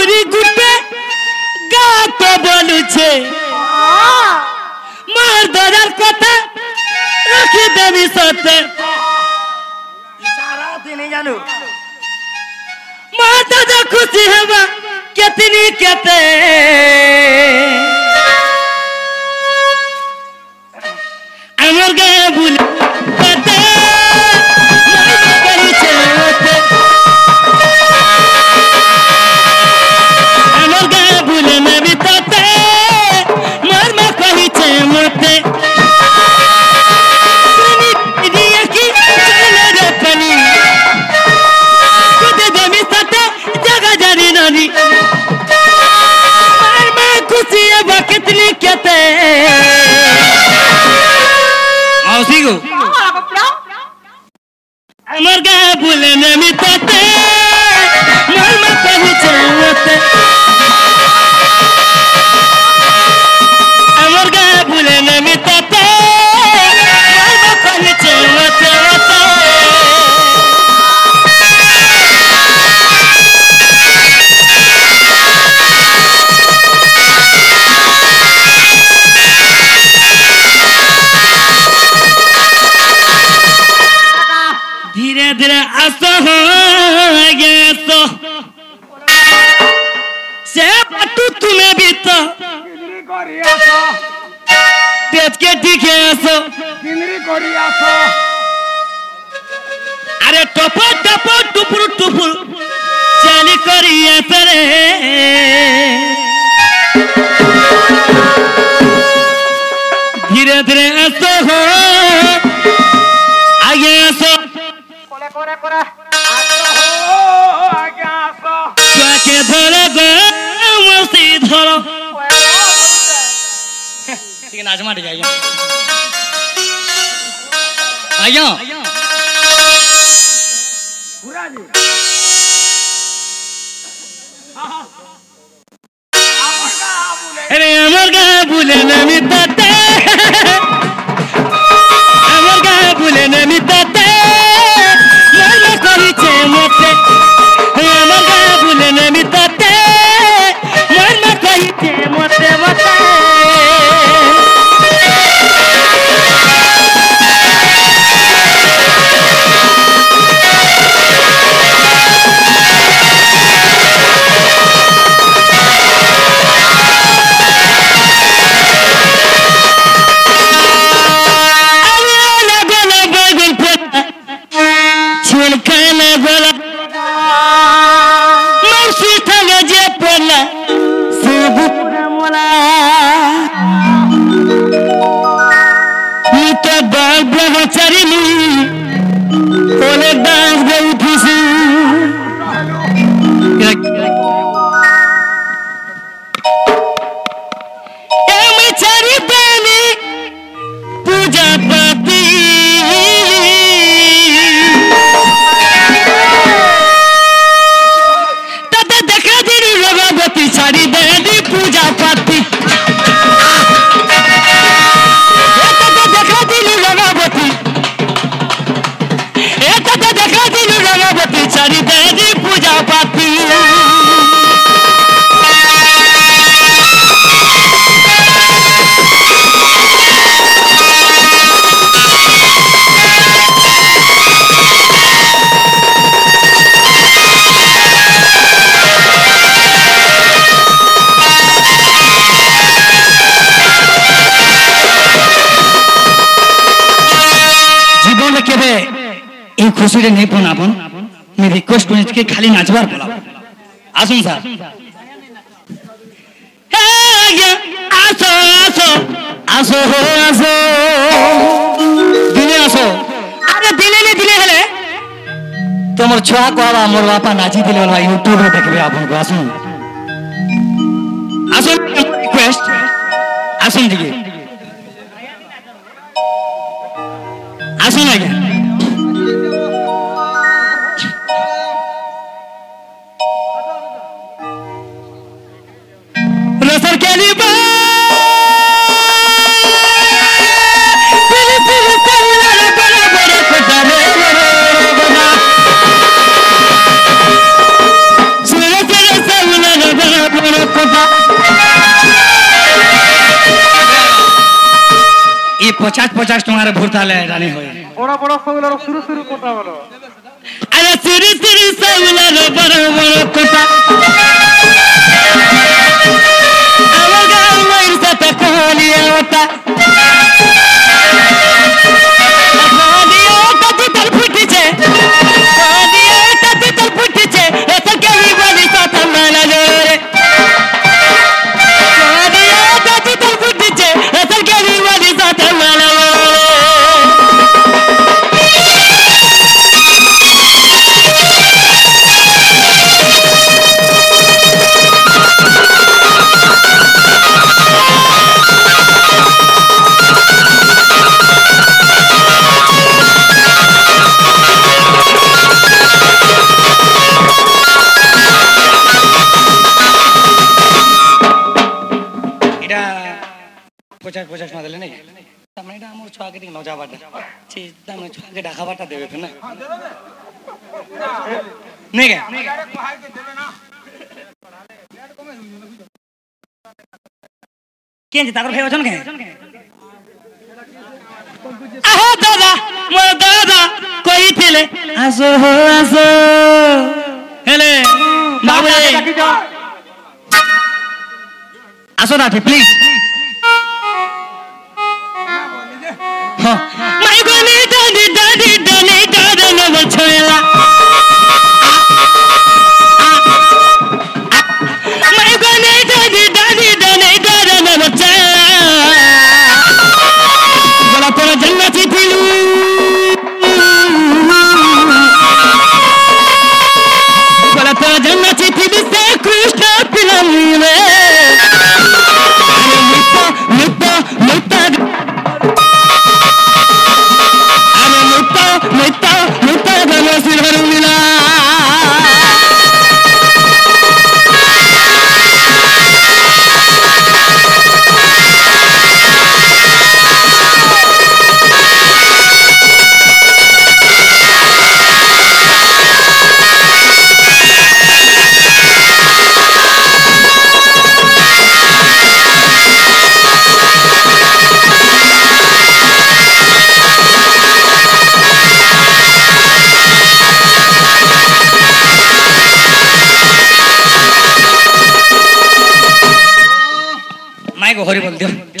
ঘুরি ঘুরতে গাত বলছে। মার দরার কথা রাখি দেবি সতে ইশারা দিনে জানো। মা দাদা খুশি হবা কেতনি কেতে আমার গায়ে বুলে পেট কে দিকে আসো কিনরি করি আস আরে টপ টপ টুপুর টুপুর চালি করি আসরে ধীরে ধীরে আসো হো আগে আসো করে করে করে ও আগে আস ছুয়াকে ধরো লাশ মারি আজ্ঞা আজ্ঞা রে আমার গা ভুলে নামি তাতে আমার গা ভুলে নামি তাতে খুশিরে নেই পন আপন। আমি রিকোয়েস্ট করি যে খালি নাচবার বলা। আসুন স্যার। আসো আসো। আসো আসো। দিনে আসো। আরে দিনে নি দিনে হেলে তোমার ছুয়া কবা মোর বাপা নাচি দিলে বলবা ইউটিউবে দেখবে আপনাকে। আসুন। আসুন রিকোয়েস্ট আসুন দিকে। আসুন আজ্ঞা। এই পচাশ পচাশ টাকার ভোটালে রানি হয়ে। বড় বড় সবলার শুরু শুরু কথা বলো আরে সিরি সিরি সবলার বড় বড় কথা। আমার গাঁর তারমানে এটা আমার ছুয়াকে ঠিক নজাবাটা সে তারমানে ছুয়াকে ডাকাবাটা দেবে তো না? নাকি কেন তারপর ভাই ওজন কে আহো, দাদা মোর দাদা কইছিলে আসো হো আসো হেলে বাবু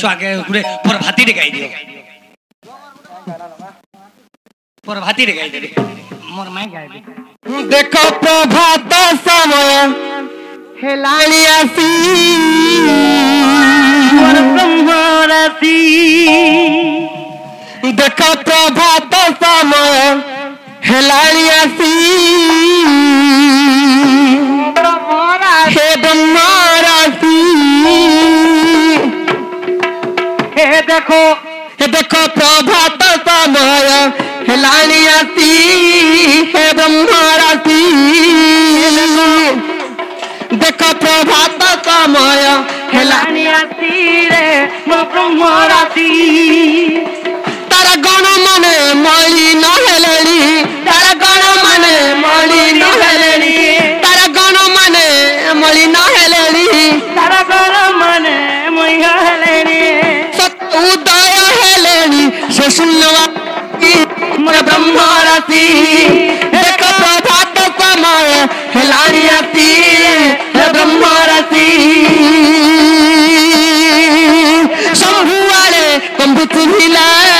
হরি বল দিও চো আগে ঘুরে পর ভাতি রে গাই দিও পর ভাতি রে গাই দে মোর মাই গাই দে দেখো প্রভাত সময় হেলালি আসি। মোর ব্রহ্মরাশি দেখো হে দেখো প্রভাত সময় হেলানি আসি হে ব্রহ্মরাশি দেখো প্রভাত সময় হেলানি আসি রে ব্রহ্মরাশি তারা গণ মনে মଳି মহিলা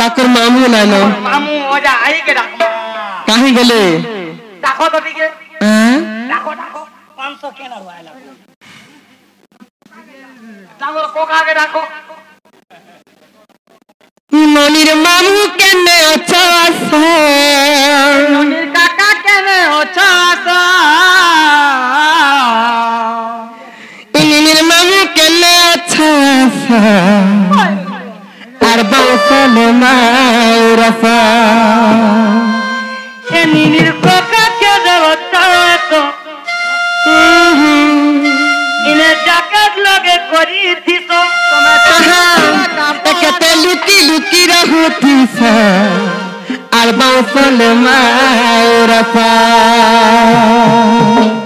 তাকর মামু নাই না মামু ওজা আইকে ডাকমা কাহি গেলে ডাকো তো দিকে হ্যাঁ ডাকো ডাকো পাঁচশো কেন রুয়াইলা ডাকো কোকাকে ডাকো ননির মামু কেনে অছা ননির বৌসল মাউরফা এ নিনির কোকা কে দেবো তো। ইনে জ্যাকেট লগে করি দিছ কেতে লুকি লুকি রহুতি আর বৌসল মাউরফা ননির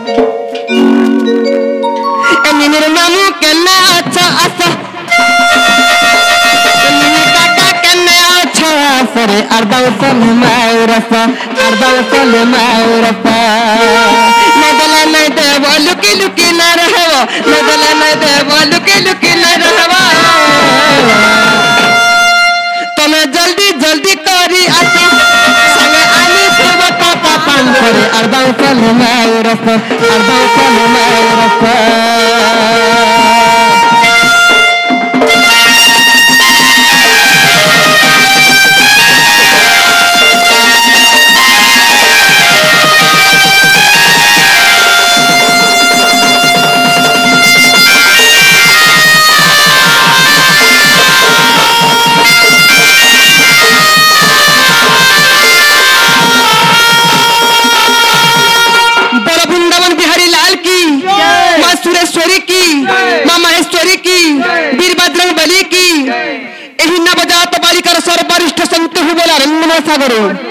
সরে আর বাউসল মাউরফা আর বাউসল মাউরফা নদলা নাই দেব লুকি লুকি না রহব নদলা নাই দেব লুকি লুকি না রহব তুমি জলদি জলদি করি আসো সঙ্গে আমি সব পাপা পান করে আর বাউসল মাউরফা আর বাউসল মাউরফা চেষ্টা করুন